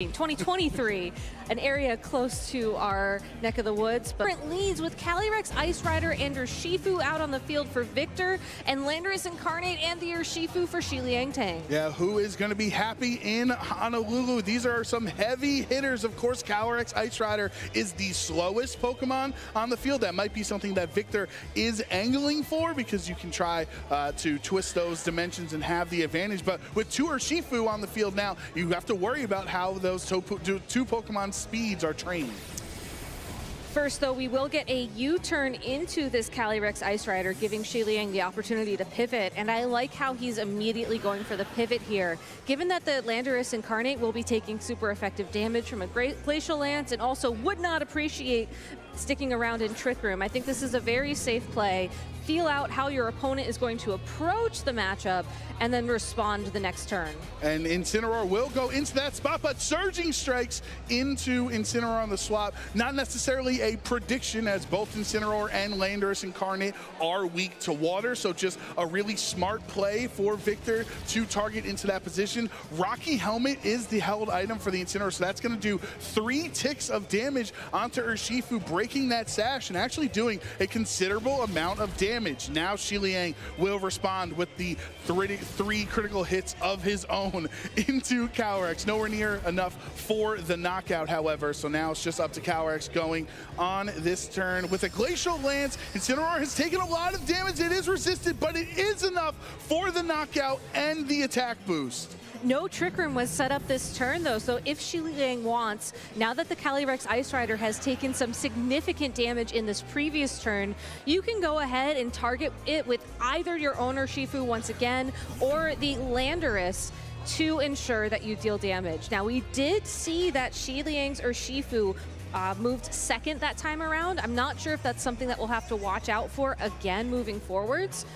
2023, an area close to our neck of the woods. But leads with Calyrex Ice Rider and Urshifu out on the field for Victor, and Landorus Incarnate and the Urshifu for Shiliang Tang. Yeah, who is going to be happy in Honolulu? These are some heavy hitters. Of course, Calyrex Ice Rider is the slowest Pokemon on the field. That might be something that Victor is angling for because you can try uh, to twist those dimensions and have the advantage. But with two Urshifu on the field now, you have to worry about how the those two Pokemon speeds are trained. First, though, we will get a U-turn into this Calyrex Ice Rider, giving Shiliang the opportunity to pivot, and I like how he's immediately going for the pivot here. Given that the Landorus Incarnate will be taking super effective damage from a Glacial Lance and also would not appreciate sticking around in Trick Room, I think this is a very safe play feel out how your opponent is going to approach the matchup and then respond the next turn. And Incineroar will go into that spot, but Surging Strikes into Incineroar on the swap. Not necessarily a prediction as both Incineroar and Landorus Incarnate are weak to water, so just a really smart play for Victor to target into that position. Rocky Helmet is the held item for the Incineroar, so that's going to do three ticks of damage onto Urshifu, breaking that sash and actually doing a considerable amount of damage Now Now Shiliang will respond with the three, three critical hits of his own into Calyrex. Nowhere near enough for the knockout, however. So now it's just up to Calyrex going on this turn with a Glacial Lance. Incineroar has taken a lot of damage. It is resisted, but it is enough for the knockout and the attack boost. No Trick Room was set up this turn, though, so if Shi Shiliang wants, now that the Calyrex Ice Rider has taken some significant damage in this previous turn, you can go ahead and target it with either your own Urshifu once again or the Landorus to ensure that you deal damage. Now, we did see that Shiliang's Urshifu uh, moved second that time around. I'm not sure if that's something that we'll have to watch out for again moving forwards.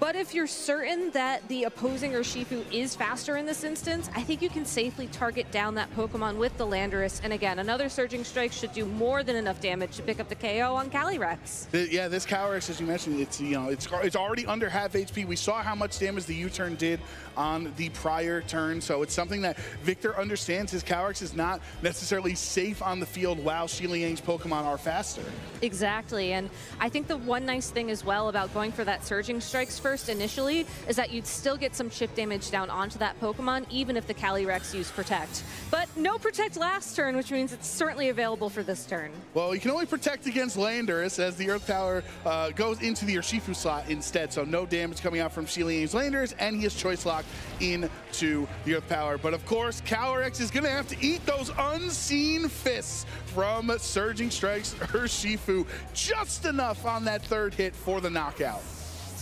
But if you're certain that the opposing Urshifu is faster in this instance, I think you can safely target down that Pokemon with the Landorus. And again, another Surging Strike should do more than enough damage to pick up the KO on Calyrex. Yeah, this Calyrex, as you mentioned, it's you know it's it's already under half HP. We saw how much damage the U-turn did on the prior turn, so it's something that Victor understands. His Calyrex is not necessarily safe on the field while Shiliang's Pokemon are faster. Exactly, and I think the one nice thing as well about going for that Surging Strikes first initially is that you'd still get some chip damage down onto that Pokemon, even if the Calyrex used Protect. But no Protect last turn, which means it's certainly available for this turn. Well, you can only protect against Landorus as the Earth Power uh, goes into the Urshifu slot instead, so no damage coming out from Shiliang's Landorus, and he has Choice Locked into the Earth Power. But of course, Calyrex is going to have to eat those unseen fists from Surging Strikes Urshifu. Just enough on that third hit for the knockout.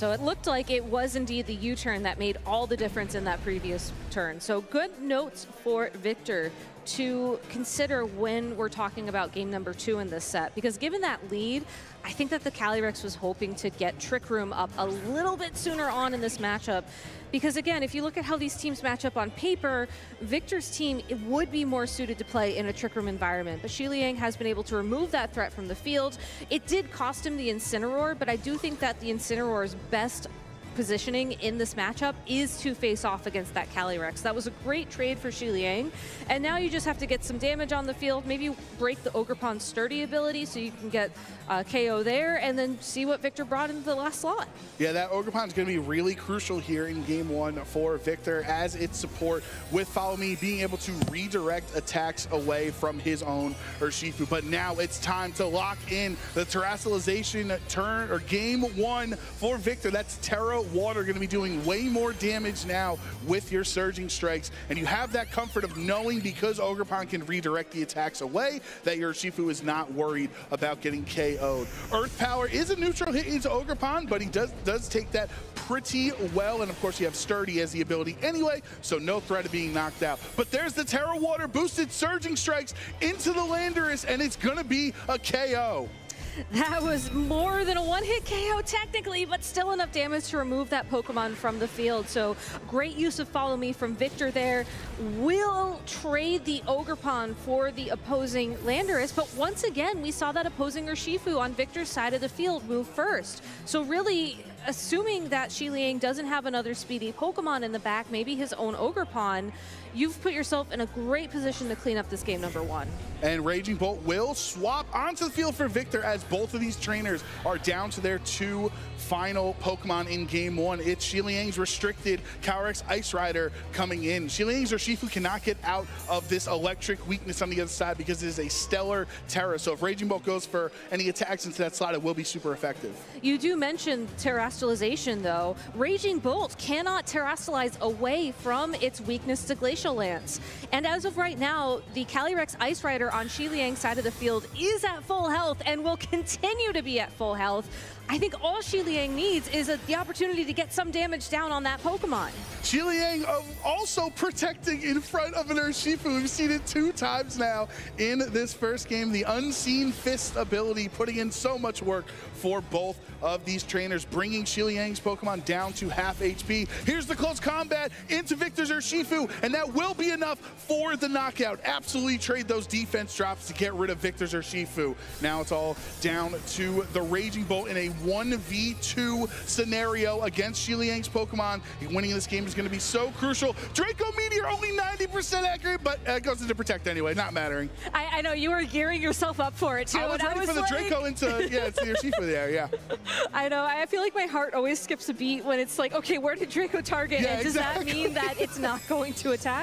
So it looked like it was indeed the U-turn that made all the difference in that previous turn. So good notes for Victor to consider when we're talking about game number two in this set. Because given that lead, I think that the Calyrex was hoping to get Trick Room up a little bit sooner on in this matchup. Because again, if you look at how these teams match up on paper, Victor's team would be more suited to play in a Trick Room environment. But Shiliang has been able to remove that threat from the field. It did cost him the Incineroar, but I do think that the Incineroar's best positioning in this matchup is to face off against that Calyrex. That was a great trade for Shiliang. And now you just have to get some damage on the field, maybe break the Ogre Ogerpon's sturdy ability so you can get uh, KO there, and then see what Victor brought into the last slot. Yeah, that Ogerpon's going to be really crucial here in game one for Victor as its support with Follow Me being able to redirect attacks away from his own Urshifu. But now it's time to lock in the Terastallization turn or game one for Victor. That's Water going to be doing way more damage now with your Surging Strikes. And you have that comfort of knowing because Ogerpon can redirect the attacks away that your Shifu is not worried about getting KO'd. Earth Power is a neutral hit into Ogerpon, but he does, does take that pretty well. And of course, you have Sturdy as the ability anyway, so no threat of being knocked out. But there's the Tera Water boosted Surging Strikes into the Landorus, and it's going to be a KO. That was more than a one-hit KO technically, but still enough damage to remove that Pokemon from the field. So great use of Follow Me from Victor there. Will trade the Ogerpon for the opposing Landorus, but once again, we saw that opposing Urshifu on Victor's side of the field move first. So really, assuming that Shi Liang doesn't have another speedy Pokemon in the back, maybe his own Ogerpon, you've put yourself in a great position to clean up this game number one. And Raging Bolt will swap onto the field for Victor as both of these trainers are down to their two final Pokemon in game one. It's Shiliang's restricted Calyrex Ice Rider coming in. Shiliang's Urshifu cannot get out of this electric weakness on the other side because it is a stellar Tera. So if Raging Bolt goes for any attacks into that slot, it will be super effective. You do mention terastallization though. Raging Bolt cannot terastallize away from its weakness to Glacial Lance. And as of right now, the Calyrex Ice Rider on Shiliang's side of the field is at full health and will continue to be at full health. I think all Shi Liang needs is a, the opportunity to get some damage down on that Pokemon. Shi Liang uh, also protecting in front of an Urshifu. We've seen it two times now in this first game. The Unseen Fist ability putting in so much work for both of these trainers, bringing Shi Liang's Pokemon down to half HP. Here's the close combat into Victor's Urshifu, and that will be enough for the knockout. Absolutely trade those defense drops to get rid of Victor's Urshifu. Now it's all down to the Raging Bolt in a 1v2 scenario against Shi Liang's Pokemon. Winning this game is going to be so crucial. Draco Meteor only 90% accurate, but uh, goes into Protect anyway, not mattering. I, I, know, you were gearing yourself up for it, too. I was ready I was for the Draco into, yeah, it's the Urshifu there, yeah. I know, I feel like my heart always skips a beat when it's like, okay, where did Draco target? Yeah, and does exactly. that mean that it's not going to attack?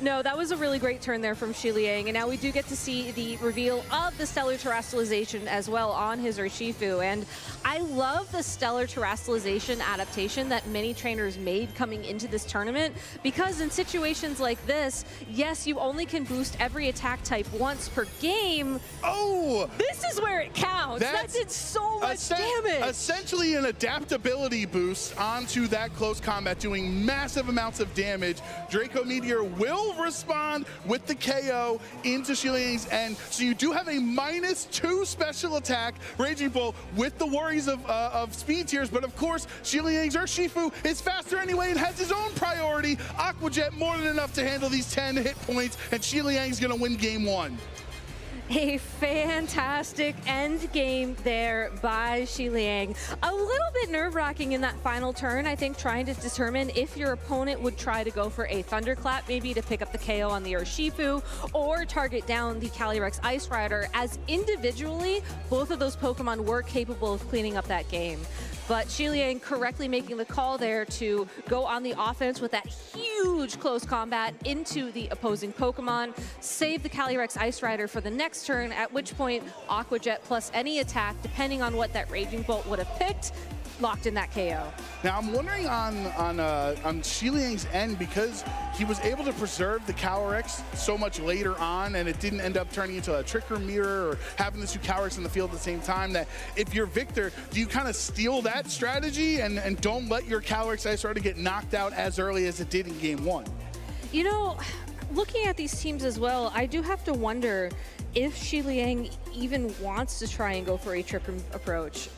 No, that was a really great turn there from Shi Liang, and now we do get to see the reveal of the Stellar Terastallization as well on his Urshifu, and I love the stellar terastallization adaptation that many trainers made coming into this tournament because in situations like this, yes, you only can boost every attack type once per game. Oh! This is where it counts. That did so much damage. Essentially an adaptability boost onto that close combat, doing massive amounts of damage. Draco Meteor will respond with the KO into Shi end. So you do have a minus two special attack, Raging Bolt, with the worries of, uh, of speed tiers, but of course, Shi Liang's Urshifu is faster anyway and has his own priority. Aqua Jet more than enough to handle these 10 hit points, and Shi Liang's gonna win game one a fantastic end game there by Shi Liang. A little bit nerve-wracking in that final turn, I think, trying to determine if your opponent would try to go for a Thunderclap, maybe to pick up the KO on the Urshifu, or target down the Calyrex Ice Rider, as individually, both of those Pokemon were capable of cleaning up that game. But Shi Liang correctly making the call there to go on the offense with that huge close combat into the opposing Pokemon, save the Calyrex Ice Rider for the next turn, at which point Aqua Jet plus any attack, depending on what that Raging Bolt would have picked, locked in that KO. Now I'm wondering on on uh, on Shi Liang's end because he was able to preserve the Calyrex so much later on, and it didn't end up turning into a Trick Room Mirror or having the two Calyrex in the field at the same time. That if you're Victor, do you kind of steal that strategy and and don't let your Calyrex Ice Rider get knocked out as early as it did in Game One? You know, looking at these teams as well, I do have to wonder if Shi Liang even wants to try and go for a Trick Room approach.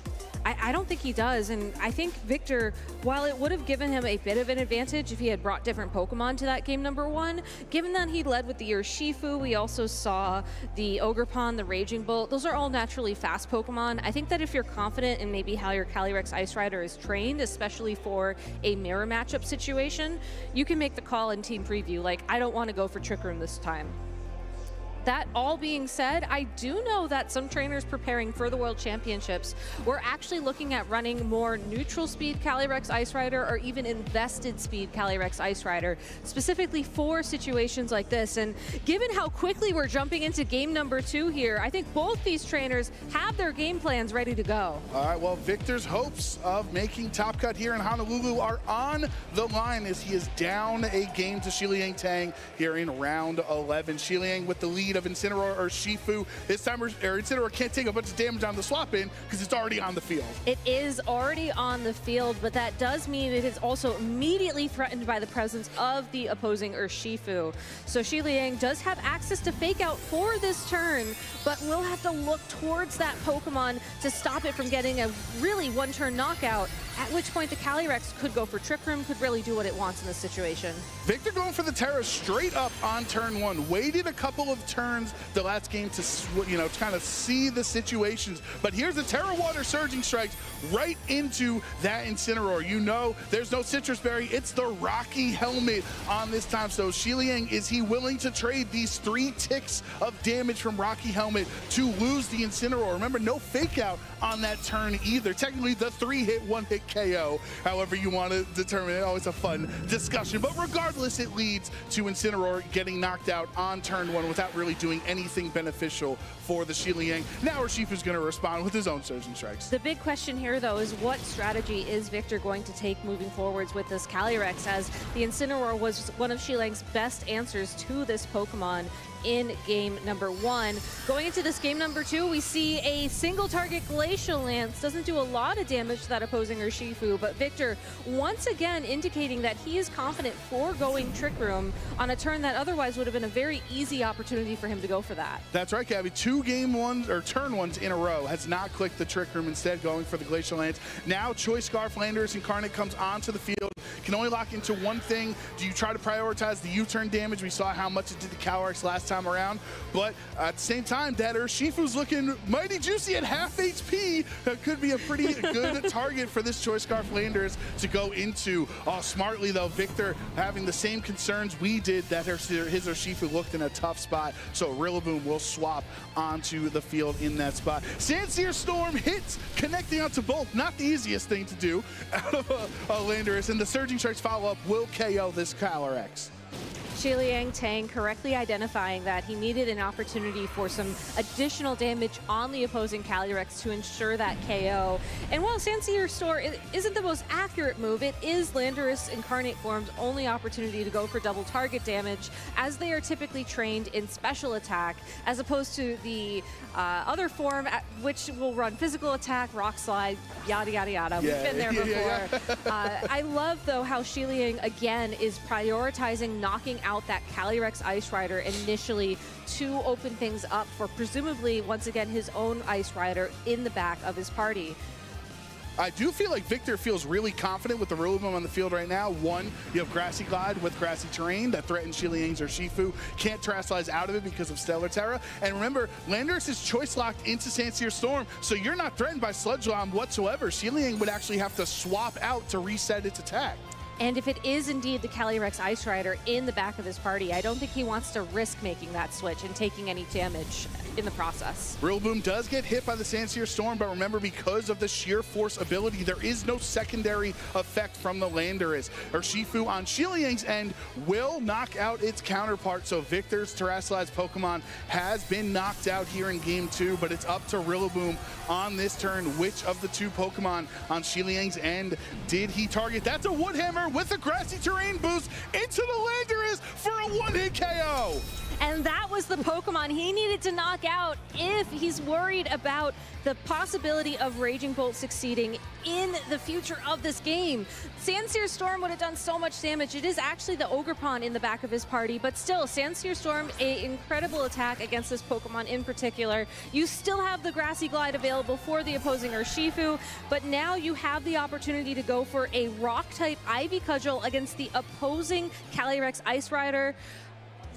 I, I, don't think he does. And I think Victor, while it would have given him a bit of an advantage if he had brought different Pokemon to that game number one, given that he led with the Urshifu, we also saw the Ogerpon, the Raging Bolt. Those are all naturally fast Pokemon. I think that if you're confident in maybe how your Calyrex Ice Rider is trained, especially for a mirror matchup situation, you can make the call in team preview. Like, I don't want to go for Trick Room this time. That all being said, I do know that some trainers preparing for the World Championships were actually looking at running more neutral speed Calyrex Ice Rider or even invested speed Calyrex Ice Rider, specifically for situations like this. And given how quickly we're jumping into game number two here, I think both these trainers have their game plans ready to go. All right, well, Victor's hopes of making top cut here in Honolulu are on the line as he is down a game to Shi Liang Tang here in round 11. Shi Liang with the lead of Incineroar Urshifu. This time, or Incineroar can't take a bunch of damage on the swap in because it's already on the field. It is already on the field, but that does mean it is also immediately threatened by the presence of the opposing Urshifu. So Shi Liang does have access to Fake Out for this turn, but will have to look towards that Pokemon to stop it from getting a really one-turn knockout, at which point the Calyrex could go for Trick Room, could really do what it wants in this situation. Victor going for the Tera straight up on turn one. Waited a couple of turns turns the last game to, you know, kind of see the situations. But here's the Tera Water Surging Strikes right into that Incineroar. You know there's no Sitrus Berry. It's the Rocky Helmet on this time. So Shiliang, is he willing to trade these three ticks of damage from Rocky Helmet to lose the Incineroar? Remember, no fake out on that turn either. Technically, the three hit, one hit KO, however you want to determine it. Always a fun discussion. But regardless, it leads to Incineroar getting knocked out on turn one without really doing anything beneficial for the Shiliang. Now Urshifu's going to respond with his own Surging Strikes. The big question here, though, is what strategy is Victor going to take moving forwards with this Calyrex, as the Incineroar was one of Shiliang's best answers to this Pokemon in game number one. Going into this game number two, we see a single target Glacial Lance. Doesn't do a lot of damage to that opposing Urshifu, but Victor once again indicating that he is confident foregoing Trick Room on a turn that otherwise would have been a very easy opportunity for him to go for that. That's right, Gabby. Two game ones or turn ones in a row has not clicked the Trick Room, instead going for the Glacial Lance. Now Choice Scarf Landorus Incarnate comes onto the field can only lock into one thing. Do you try to prioritize the U-turn damage? We saw how much it did to Calyrex last time around. But at the same time, that Urshifu's looking mighty juicy at half HP. That could be a pretty good target for this Choice Scarf Landorus to go into. Oh, smartly, though, Victor having the same concerns we did that his Urshifu looked in a tough spot. So Rillaboom will swap onto the field in that spot. Sandsear Storm hits, connecting onto both. Not the easiest thing to do out of a, a Landorus. And the Surging Strikes follow-up will KO this Calyrex. Shiliang Tang correctly identifying that he needed an opportunity for some additional damage on the opposing Calyrex to ensure that KO. And while Sandsear Storm isn't the most accurate move, it is Landorus Incarnate Form's only opportunity to go for double target damage, as they are typically trained in special attack, as opposed to the uh, other form, which will run physical attack, rock slide, yada, yada, yada. Yeah. We've been there before. Yeah, yeah, uh, I love, though, how Shiliang, again, is prioritizing knocking out that Calyrex Ice Rider initially to open things up for presumably, once again, his own Ice Rider in the back of his party. I do feel like Victor feels really confident with the Rillaboom on the field right now. One, you have Grassy Glide with grassy terrain that threatens Shiliang's Urshifu. Can't Terastallize out of it because of Stellar Tera. And remember, Landorus is choice locked into Sandsear Storm, so you're not threatened by Sludge Bomb whatsoever. Shiliang would actually have to swap out to reset its attack. And if it is indeed the Calyrex Ice Rider in the back of his party, I don't think he wants to risk making that switch and taking any damage in the process. Rillaboom does get hit by the Sandsear Storm, but remember, because of the sheer force ability, there is no secondary effect from the Landorus. Urshifu on Shiliang's end will knock out its counterpart, so Victor's Terastallized Pokemon has been knocked out here in game two, but it's up to Rillaboom on this turn. Which of the two Pokemon on Shiliang's end did he target? That's a Wood Hammer with a Grassy Terrain boost into the Landorus for a one-hit KO. And that was the Pokemon he needed to knock out if he's worried about the possibility of Raging Bolt succeeding in the future of this game. Sandsear Storm would have done so much damage. It is actually the Ogerpon in the back of his party, but still, Sandsear Storm, a incredible attack against this Pokemon in particular. You still have the Grassy Glide available for the opposing Urshifu, but now you have the opportunity to go for a Rock-type Ivy Cudgel against the opposing Calyrex Ice Rider.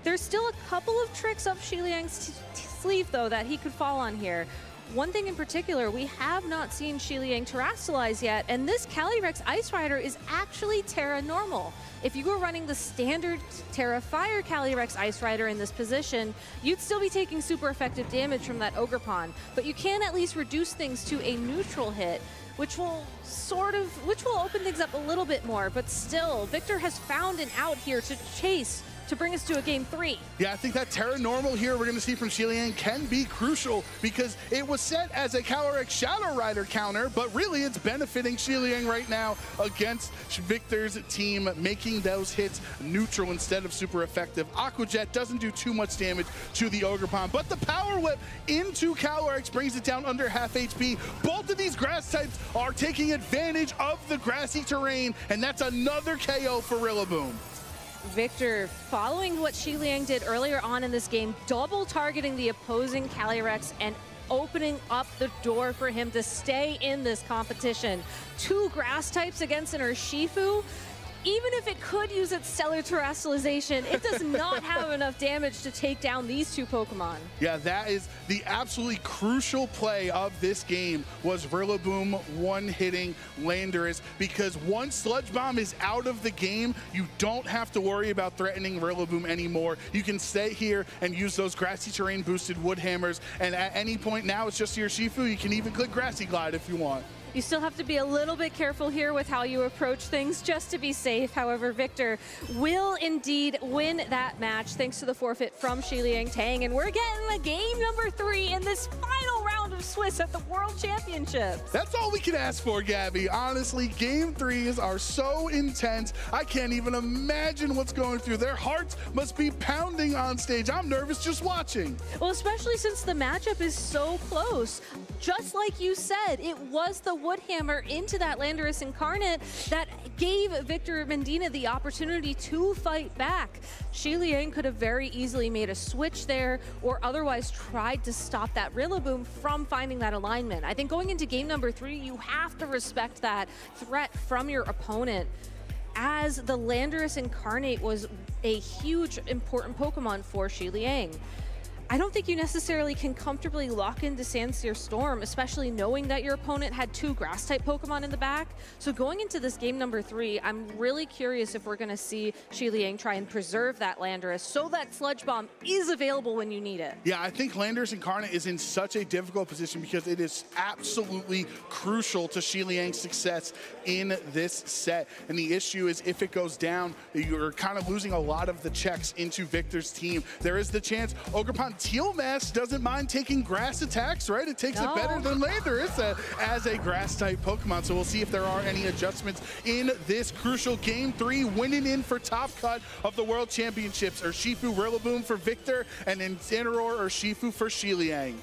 There's still a couple of tricks up Shiliang's sleeve, though, that he could fall on here. One thing in particular, we have not seen Shiliang Terastallize yet, and this Calyrex Ice Rider is actually Tera Normal. If you were running the standard Tera Fire Calyrex Ice Rider in this position, you'd still be taking super effective damage from that Ogerpon, but you can at least reduce things to a neutral hit, which will sort of, which will open things up a little bit more, but still, Victor has found an out here to chase to bring us to a game three. Yeah, I think that Tera Normal here we're going to see from Shiliang can be crucial because it was set as a Calyrex Shadow Rider counter, but really it's benefiting Shiliang right now against Victor's team, making those hits neutral instead of super effective. Aqua Jet doesn't do too much damage to the Ogerpon, but the Power Whip into Calyrex brings it down under half HP. Both of these grass types are taking advantage of the grassy terrain, and that's another KO for Rillaboom. Victor, following what Shiliang did earlier on in this game, double targeting the opposing Calyrex and opening up the door for him to stay in this competition. Two grass types against an Urshifu even if it could use its stellar terastallization, it does not have enough damage to take down these two Pokemon. Yeah, that is the absolutely crucial play of this game was Rillaboom one-hitting Landorus because once Sludge Bomb is out of the game, you don't have to worry about threatening Rillaboom anymore. You can stay here and use those grassy terrain boosted wood hammers, and at any point now it's just your Shifu. You can even click Grassy Glide if you want. You still have to be a little bit careful here with how you approach things just to be safe. However, Victor will indeed win that match thanks to the forfeit from Shi Liang Tang. And we're getting game number three in this final Swiss at the World Championships. That's all we can ask for, Gabby. Honestly, game threes are so intense. I can't even imagine what's going through. Their hearts must be pounding on stage. I'm nervous just watching. Well, especially since the matchup is so close. Just like you said, it was the Woodhammer into that Landorus Incarnate that gave Victor Medina the opportunity to fight back. Shi Liang could have very easily made a switch there or otherwise tried to stop that Rillaboom from finding that alignment. I think going into game number three, you have to respect that threat from your opponent as the Landorus Incarnate was a huge important Pokemon for Shi Liang. I don't think you necessarily can comfortably lock into Sandsear Storm, especially knowing that your opponent had two grass-type Pokemon in the back. So going into this game number three, I'm really curious if we're going to see Shi Liang try and preserve that Landorus so that Sludge Bomb is available when you need it. Yeah, I think Landorus Incarnate is in such a difficult position because it is absolutely crucial to Shi Liang's success in this set. And the issue is if it goes down, you're kind of losing a lot of the checks into Victor's team. There is the chance Ogerpon Teal Mask doesn't mind taking grass attacks, right? It takes no. it better than Landorus uh, as a grass-type Pokemon. So we'll see if there are any adjustments in this crucial Game 3, winning in for top cut of the World Championships. Urshifu Rillaboom for Victor, and Incineroar Urshifu for Shi Liang.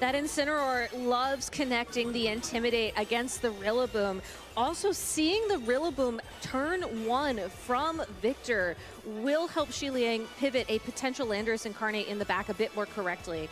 That Incineroar loves connecting the Intimidate against the Rillaboom. Also, seeing the Rillaboom turn one from Victor will help Shi Liang pivot a potential Landorus Incarnate in the back a bit more correctly.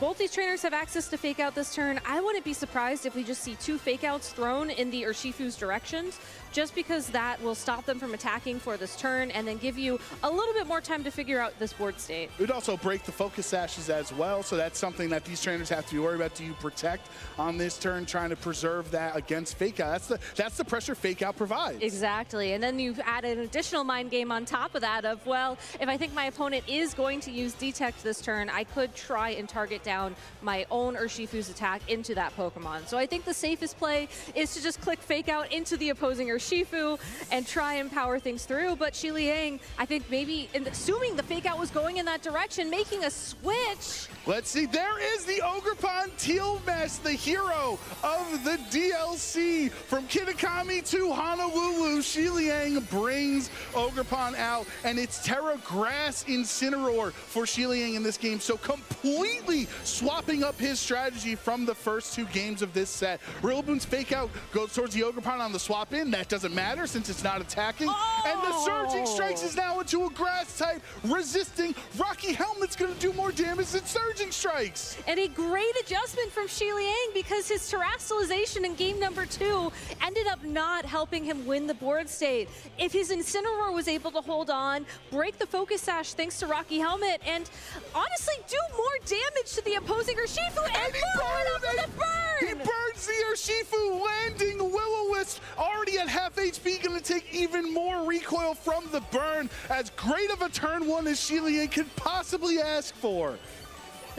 Both these trainers have access to fake out this turn. I wouldn't be surprised if we just see two fake outs thrown in the Urshifu's directions, just because that will stop them from attacking for this turn and then give you a little bit more time to figure out this board state. It would also break the focus sashes as well, so that's something that these trainers have to be worried about. Do you protect on this turn, trying to preserve that against fake out? That's the that's the pressure fake out provides. Exactly, and then you add an additional mind game on top of that of, well, if I think my opponent is going to use Detect this turn, I could try and target down my own Urshifu's attack into that Pokemon. So I think the safest play is to just click Fake Out into the opposing Urshifu and try and power things through. But Shi Liang, I think maybe, assuming the Fake Out was going in that direction, making a switch. Let's see, there is the Ogerpon Teal Mask, the hero of the DLC. From To Honolulu, Shi Liang brings Ogerpon out, and it's Tera Grass Incineroar for Shi Liang in this game. So completely swapping up his strategy from the first two games of this set. Rillaboom's fake out goes towards the Ogerpon on the swap in. That doesn't matter since it's not attacking. Oh! And the oh! Surging Strikes is now into a grass type, resisting. Rocky Helmet's going to do more damage than Surging Strikes. And a great adjustment from Shi Liang because his terastallization in game number two ended up not helping him win the board state. If his Incineroar was able to hold on, break the focus sash thanks to Rocky Helmet, and honestly do more damage to the opposing Urshifu and, and he burns, the burn! He burns the Urshifu, landing Will-O-Wisp already at half HP, gonna take even more recoil from the burn. As great of a turn one as Shi Liang could possibly ask for.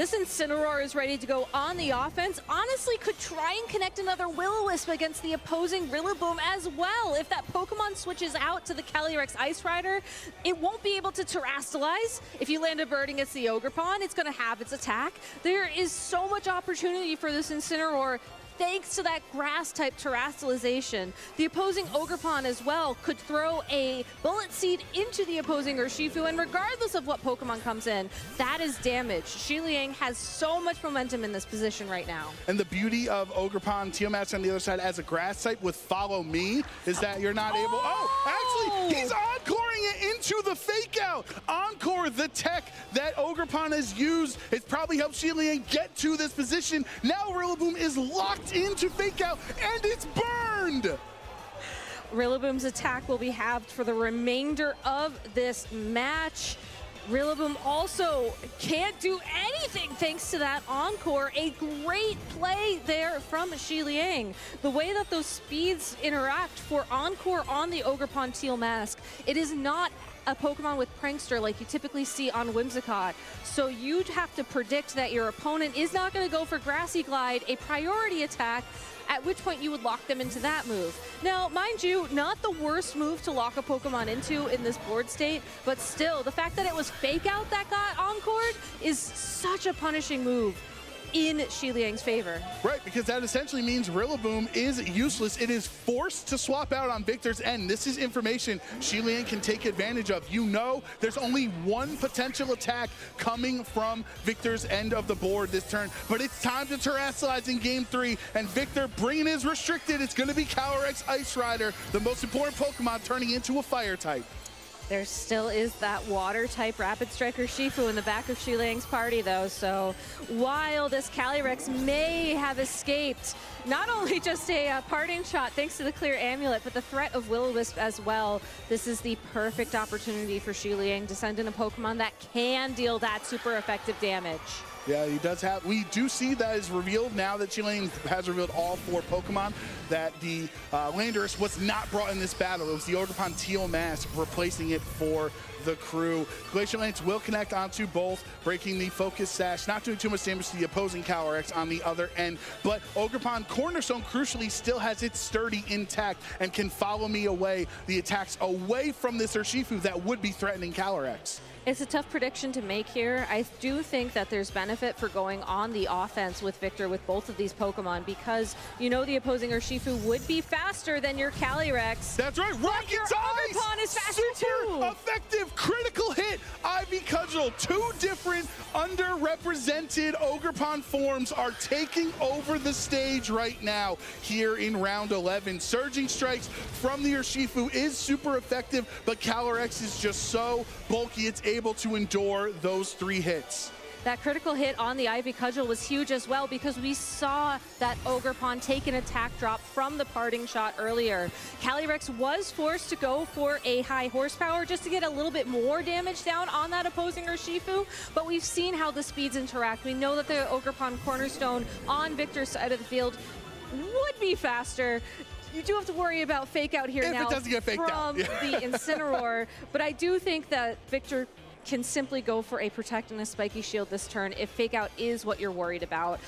This Incineroar is ready to go on the offense. Honestly, could try and connect another Will-O-Wisp against the opposing Rillaboom as well. If that Pokemon switches out to the Calyrex Ice Rider, it won't be able to terastallize. If you land a bird against the Ogerpon, it's going to have its attack. There is so much opportunity for this Incineroar thanks to that grass type terastallization. The opposing Ogerpon as well could throw a Bullet Seed into the opposing Urshifu, and regardless of what Pokemon comes in, that is damage. Shi Liang has so much momentum in this position right now. And the beauty of Ogerpon Teal Mask on the other side as a grass type with Follow Me is that you're not oh! able... Oh, actually, he's encoring it into the fake out. Encore, the tech that Ogerpon has used, it's probably helped Shi Liang get to this position. Now Rillaboom is locked into fake out, and it's burned! Rillaboom's attack will be halved for the remainder of this match. Rillaboom also can't do anything thanks to that encore. A great play there from Shi Liang. The way that those speeds interact for encore on the Ogerpon Teal Mask, it is not a Pokemon with Prankster like you typically see on Whimsicott. So you'd have to predict that your opponent is not going to go for Grassy Glide, a priority attack, at which point you would lock them into that move. Now, mind you, not the worst move to lock a Pokemon into in this board state, but still, the fact that it was Fake Out that got Encored is such a punishing move in Shi Liang's favor. Right, because that essentially means Rillaboom is useless. It is forced to swap out on Victor's end. This is information Shi Liang can take advantage of. You know there's only one potential attack coming from Victor's end of the board this turn, but it's time to terastallize in game three, and Victor bringing his restricted. It's going to be Calyrex Ice Rider, the most important Pokemon turning into a fire type. There still is that water type Rapid Strike Urshifu in the back of Shi Liang's party though, so while this Calyrex may have escaped not only just a uh, parting shot thanks to the clear amulet, but the threat of Will-O-Wisp as well, this is the perfect opportunity for Shi Liang to send in a Pokemon that can deal that super effective damage. Yeah, he does have. We do see that is revealed now that Liang has revealed all four Pokemon. That the uh, Landorus was not brought in this battle. It was the Ogerpon Teal Mask replacing it for the crew. Glacial Lance will connect onto both, breaking the focus sash, not doing too much damage to the opposing Calyrex on the other end. But Ogerpon Cornerstone, crucially, still has its sturdy intact and can follow me away the attacks away from this Urshifu that would be threatening Calyrex. It's a tough prediction to make here. I do think that there's benefit for going on the offense with Victor with both of these Pokemon because you know the opposing Urshifu would be faster than your Calyrex. That's right. Rocket your Ice! is faster Super too. effective critical hit. Ivy Cudgel, two different underrepresented Ogerpon forms are taking over the stage right now here in round 11. Surging Strikes from the Urshifu is super effective, but Calyrex is just so bulky. It's able to endure those three hits. That critical hit on the Ivy Cudgel was huge as well because we saw that Ogerpon take an attack drop from the parting shot earlier. Calyrex was forced to go for a high horsepower just to get a little bit more damage down on that opposing Urshifu, but we've seen how the speeds interact. We know that the Ogerpon Cornerstone on Victor's side of the field would be faster you do have to worry about fake out here if now from out. the Incineroar, but I do think that Victor can simply go for a Protect and a Spiky Shield this turn if Fake Out is what you're worried about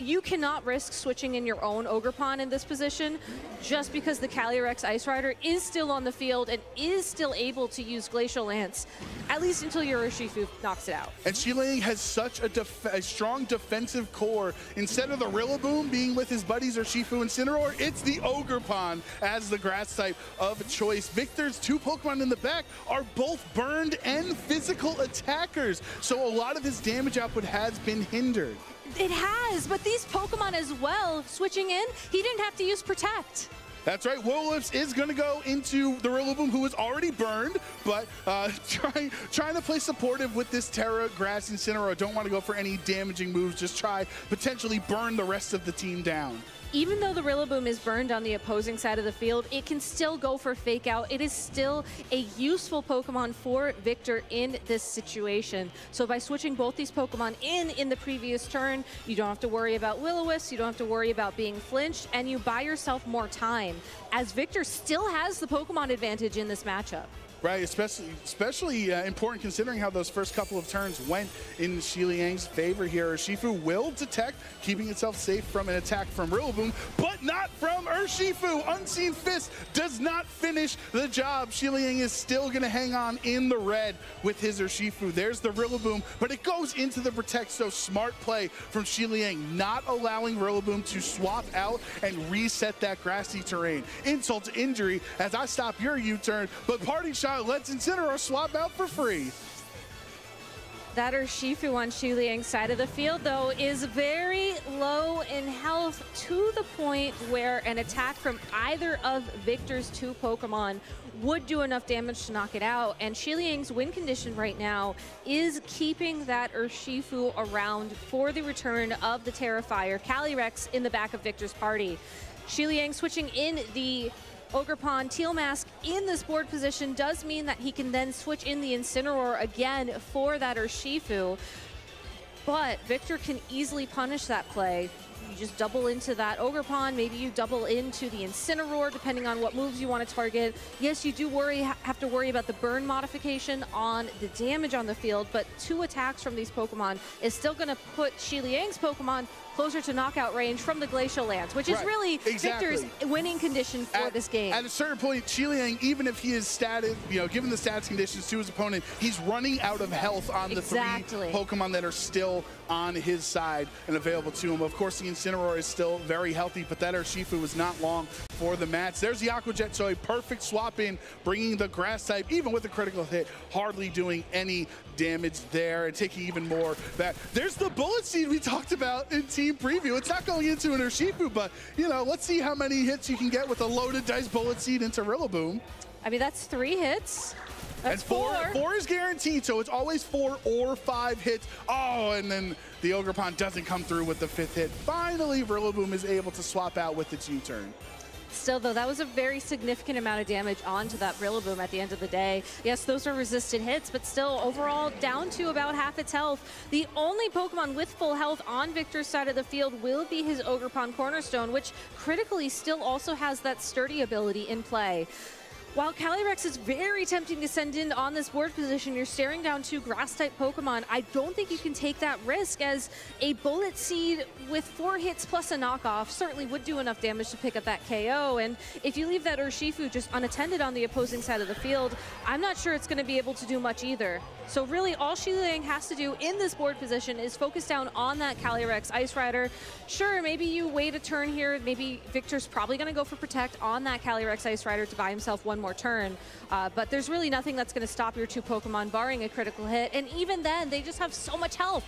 you cannot risk switching in your own Ogerpon in this position just because the Calyrex Ice Rider is still on the field and is still able to use Glacial Lance, at least until your Urshifu knocks it out. And Xi has such a, a, strong defensive core. Instead of the Rillaboom being with his buddies Urshifu and Incineroar, it's the Ogerpon as the grass type of choice. Victor's two Pokemon in the back are both burned and physical attackers, so a lot of his damage output has been hindered. It has, but these Pokemon as well, switching in, he didn't have to use Protect. That's right. Will-O-Wisp is going to go into the Rillaboom, who is already burned, but uh, trying trying to play supportive with this Tera, Grass Incineroar. Don't want to go for any damaging moves. Just try potentially burn the rest of the team down even though the Rillaboom is burned on the opposing side of the field, it can still go for Fake Out. It is still a useful Pokemon for Victor in this situation. So by switching both these Pokemon in in the previous turn, you don't have to worry about Will-O-Wisp, you don't have to worry about being flinched, and you buy yourself more time, as Victor still has the Pokemon advantage in this matchup. Right, especially especially uh, important considering how those first couple of turns went in Shi Liang's favor here. Shifu will detect, keeping itself safe from an attack from Rillaboom, but not from Urshifu. Unseen Fist does not finish the job. Shi Liang is still going to hang on in the red with his Urshifu. There's the Rillaboom, but it goes into the Protect, so smart play from Shi Liang, not allowing Rillaboom to swap out and reset that grassy terrain. Insult to injury as I stop your U-turn, but Parting Shot shot lets Incineroar swap out for free. That Urshifu on Shi Liang's side of the field, though, is very low in health to the point where an attack from either of Victor's two Pokemon would do enough damage to knock it out. And Shi Liang's win condition right now is keeping that Urshifu around for the return of the Terrifier, Calyrex in the back of Victor's party. Shi Liang switching in the Ogerpon Teal Mask in this board position does mean that he can then switch in the Incineroar again for that Urshifu. But Victor can easily punish that play you just double into that Ogre Ogerpon. Maybe you double into the Incineroar, depending on what moves you want to target. Yes, you do worry have to worry about the burn modification on the damage on the field, but two attacks from these Pokemon is still going to put Shi Pokemon closer to knockout range from the Glacial Lance, which is right. really exactly. Victor's winning condition for at, this game. At a certain point, Shi Liang, even if he is statted, you know, given the stats conditions to his opponent, he's running out of health on the exactly. three Pokemon that are still on his side and available to him. Of course, the Incineroar is still very healthy, but that Urshifu was not long for the match. There's the Aqua Jet, so a perfect swap in, bringing the grass type, even with a critical hit, hardly doing any damage there and taking even more back. There's the Bullet Seed we talked about in team preview. It's not going into an Urshifu, but, you know, let's see how many hits you can get with a loaded dice Bullet Seed into Rillaboom. I mean, that's three hits. That's and four, four. four is guaranteed, so it's always four or five hits. Oh, and then the Ogerpon doesn't come through with the fifth hit. Finally, Rillaboom is able to swap out with its U-turn. Still, though, that was a very significant amount of damage onto that Rillaboom at the end of the day. Yes, those are resisted hits, but still, overall, down to about half its health. The only Pokemon with full health on Victor's side of the field will be his Ogerpon Cornerstone, which critically still also has that sturdy ability in play. While Calyrex is very tempting to send in on this board position, you're staring down two grass-type Pokemon. I don't think you can take that risk as a Bullet Seed with four hits plus a knockoff certainly would do enough damage to pick up that KO. And if you leave that Urshifu just unattended on the opposing side of the field, I'm not sure it's going to be able to do much either. So really all Shi Liang has to do in this board position is focus down on that Calyrex Ice Rider. Sure, maybe you wait a turn here. Maybe Victor's probably going to go for Protect on that Calyrex Ice Rider to buy himself one more turn. Uh, but there's really nothing that's going to stop your two Pokemon barring a critical hit. And even then, they just have so much health.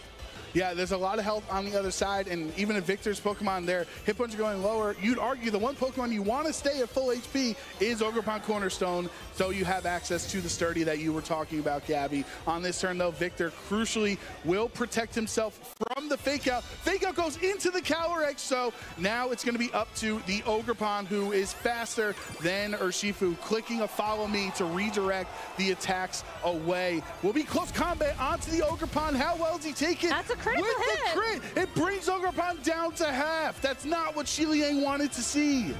Yeah, there's a lot of health on the other side, and even if Victor's Pokemon there, hit points are going lower, you'd argue the one Pokemon you want to stay at full HP is Ogerpon Cornerstone, so you have access to the sturdy that you were talking about, Gabby. On this turn, though, Victor crucially will protect himself from the fake out. Fake out goes into the Calyrex, so now it's going to be up to the Ogerpon, who is faster than Urshifu, clicking a follow me to redirect the attacks away. Will be close combat onto the Ogerpon. How well does he take it? That's a critical With hit. the crit, it brings Ogerpon down to half. That's not what Shi Liang wanted to see.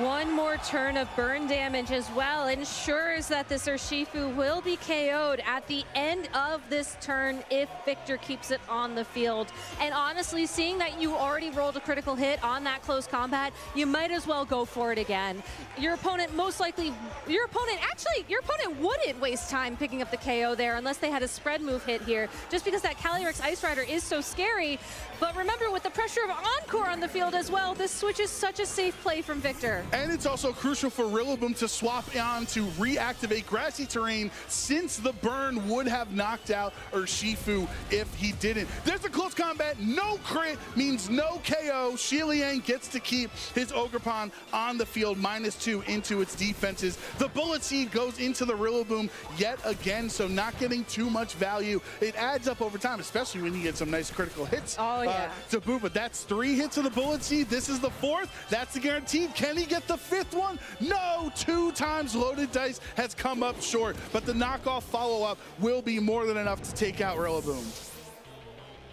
One more turn of burn damage as well ensures that this Urshifu will be KO'd at the end of this turn if Victor keeps it on the field. And honestly, seeing that you already rolled a critical hit on that close combat, you might as well go for it again. Your opponent most likely, your opponent, actually, your opponent wouldn't waste time picking up the KO there unless they had a spread move hit here, just because that Calyrex Ice Rider is so scary. But remember, with the pressure of Encore on the field as well, this switch is such a safe play from Victor. And it's also crucial for Rillaboom to swap on to reactivate grassy terrain since the burn would have knocked out Urshifu if he didn't. There's a close combat, no crit means no KO. Shi Liang gets to keep his Ogerpon on the field, minus two into its defenses. The Bullet Seed goes into the Rillaboom yet again, so not getting too much value. It adds up over time, especially when you get some nice critical hits oh, yeah. uh, to boot, but that's three hits of the Bullet Seed. This is the fourth. That's the guaranteed. Can he get the fifth one? No, two times loaded dice has come up short, but the knockoff follow-up will be more than enough to take out Rillaboom.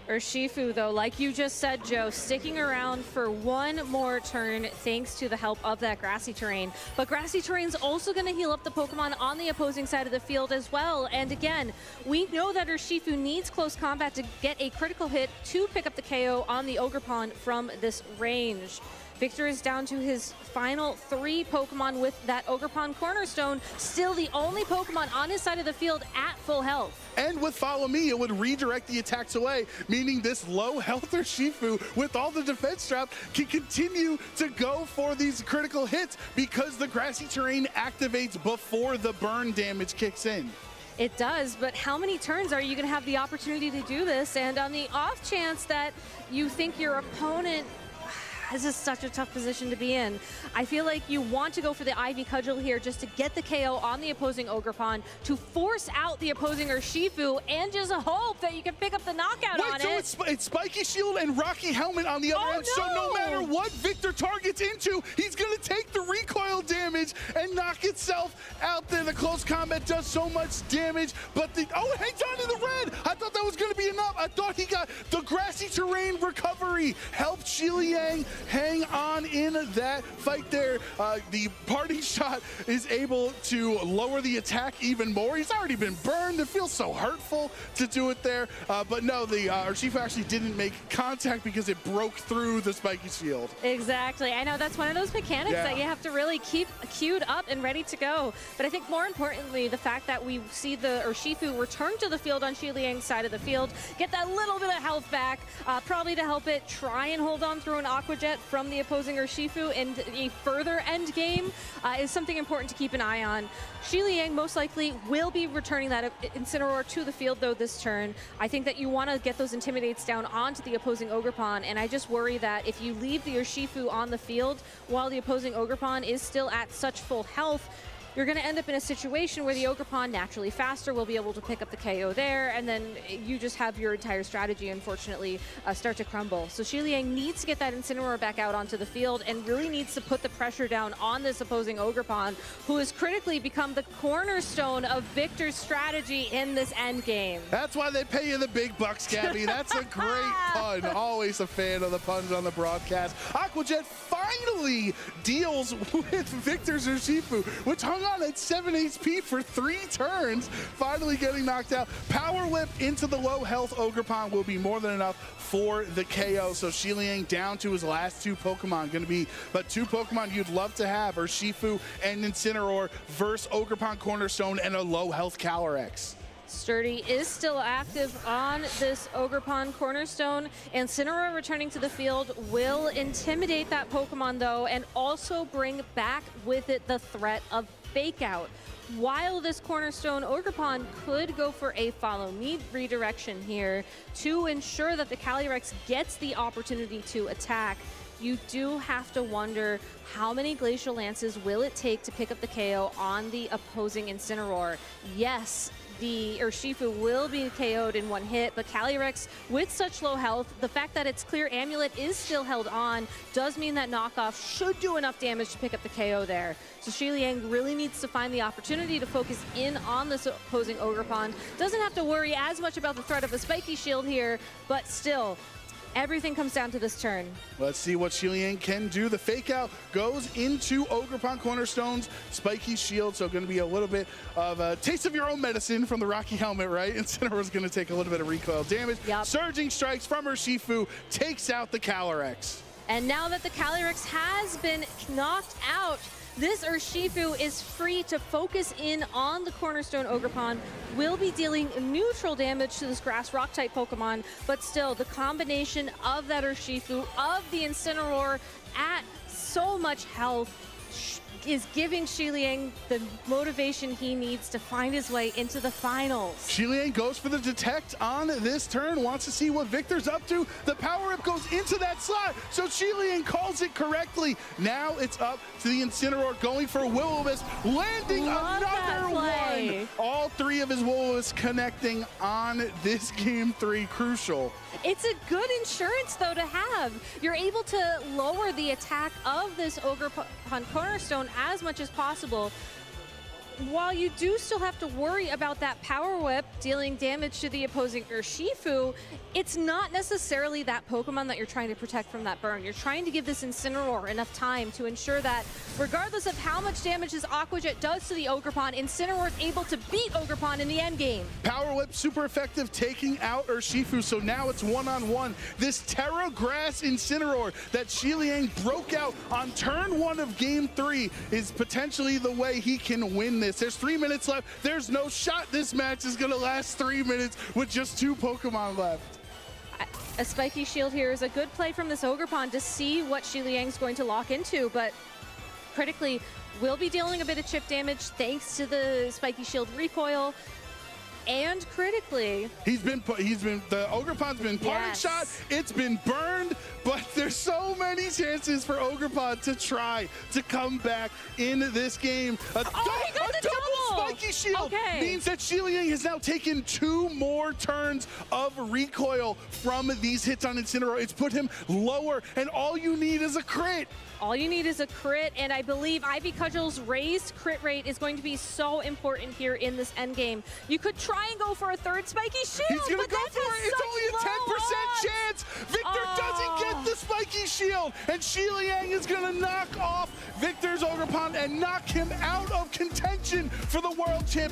Urshifu, though, like you just said, Joe, sticking around for one more turn thanks to the help of that grassy terrain. But grassy terrain's also going to heal up the Pokemon on the opposing side of the field as well. And again, we know that Urshifu needs close combat to get a critical hit to pick up the KO on the Ogerpon from this range. Victor is down to his final three Pokemon with that Ogerpon Cornerstone, still the only Pokemon on his side of the field at full health. And with Follow Me, it would redirect the attacks away, meaning this low health Shifu with all the defense trap can continue to go for these critical hits because the grassy terrain activates before the burn damage kicks in. It does, but how many turns are you going to have the opportunity to do this? And on the off chance that you think your opponent this is such a tough position to be in. I feel like you want to go for the Ivy Cudgel here just to get the KO on the opposing Ogerpon, to force out the opposing Urshifu, and just hope that you can pick up the knockout Wait, on so it. It's, it's Spiky Shield and Rocky Helmet on the other Oh, end, so no no! matter what Victor targets into, he's going to take the recoil damage and knock itself out there. The close combat does so much damage, but the, oh, it hangs on to the red. I thought that was going to be enough. I thought he got the grassy terrain recovery, helped Liang hang on in that fight there. Uh, the party shot is able to lower the attack even more. He's already been burned. It feels so hurtful to do it there. Uh, but no, the uh, Urshifu actually didn't make contact because it broke through the spiky shield. Exactly. I know that's one of those mechanics Yeah. that you have to really keep queued up and ready to go. But I think more importantly, the fact that we see the Urshifu return to the field on Shi Liang's side of the field, get that little bit of health back, uh, probably to help it try and hold on through an Aqua Jet from the opposing Urshifu in a further end game uh, is something important to keep an eye on. Shi Liang most likely will be returning that Incineroar to the field though this turn. I think that you want to get those Intimidates down onto the opposing Ogerpon, and I just worry that if you leave the Urshifu on the field while the opposing Ogerpon is still at such full health, you're going to end up in a situation where the Ogerpon, naturally faster, will be able to pick up the KO there, and then you just have your entire strategy, unfortunately, uh, start to crumble. So Shi Liang needs to get that Incineroar back out onto the field and really needs to put the pressure down on this opposing Ogerpon, who has critically become the cornerstone of Victor's strategy in this end game. That's why they pay you the big bucks, Gabby. That's a great pun. Always a fan of the puns on the broadcast. Aquajet finally deals with Victor's Urshifu, which hung on at 7 HP for three turns, finally getting knocked out. Power Whip into the low health Ogerpon will be more than enough for the KO. So Shi Liang down to his last two Pokemon. Going to be but two Pokemon you'd love to have are Shifu and Incineroar versus Ogerpon Cornerstone and a low health Calyrex. Sturdy is still active on this Ogerpon Cornerstone, Incineroar returning to the field will intimidate that Pokemon though, and also bring back with it the threat of Fake Out. While this Cornerstone Ogerpon could go for a follow me redirection here to ensure that the Calyrex gets the opportunity to attack, you do have to wonder how many Glacial Lances will it take to pick up the KO on the opposing Incineroar. Yes, the Urshifu will be KO'd in one hit, but Calyrex, with such low health, the fact that its clear amulet is still held on does mean that knockoff should do enough damage to pick up the KO there. So Shi Liang really needs to find the opportunity to focus in on this opposing Ogerpon. Doesn't have to worry as much about the threat of a spiky shield here, but still, everything comes down to this turn. Let's see what Shi Liang can do. The fake out goes into Ogerpon Cornerstone's spiky shield, so going to be a little bit of a taste of your own medicine from the Rocky Helmet, right? And Incineroar's going to take a little bit of recoil damage. Yup. Surging strikes from Urshifu takes out the Calyrex. And now that the Calyrex has been knocked out, this Urshifu is free to focus in on the Cornerstone Ogerpon, will be dealing neutral damage to this Grass Rock type Pokemon, but still, the combination of that Urshifu, of the Incineroar at so much health, is giving Shi Liang the motivation he needs to find his way into the finals. Shi Liang goes for the detect on this turn, wants to see what Victor's up to. The power up goes into that slot, so Shi Liang calls it correctly. Now it's up to the Incineroar going for Will-O-Wisp, landing Love another one. All three of his Will-O-Wisps connecting on this game three, crucial. It's a good insurance, though, to have. You're able to lower the attack of this Ogerpon Cornerstone as much as possible. While you do still have to worry about that Power Whip dealing damage to the opposing Urshifu, it's not necessarily that Pokemon that you're trying to protect from that burn. You're trying to give this Incineroar enough time to ensure that regardless of how much damage this Aqua Jet does to the Ogerpon, Incineroar is able to beat Ogerpon in the end game. Power Whip super effective taking out Urshifu, so now it's one-on-one. This Tera Grass Incineroar that Shi Liang broke out on turn one of game three is potentially the way he can win this. There's three minutes left. There's no shot this match is gonna last three minutes with just two Pokemon left. a spiky shield here is a good play from this Ogerpon to see what Shi Liang's going to lock into, but critically will be dealing a bit of chip damage thanks to the spiky shield recoil. And critically. He's been he's been the Ogerpon's been parted Yes. shot. It's been burned, but there's so many chances for Ogerpon to try to come back in this game. A, Oh, he got a the double! spiky shield Okay. means that Shiliang has now taken two more turns of recoil from these hits on Incineroar. It's put him lower, and all you need is a crit. All you need is a crit, and I believe Ivy Cudgel's raised crit rate is going to be so important here in this end game. You could try and go for a third spiky shield, He's gonna but go for it. It's only a 10% odds. chance. Victor Oh. doesn't get the oh. spiky shield, and Shiliang is gonna knock off Victor's Ogerpon and knock him out of contention for the world championship.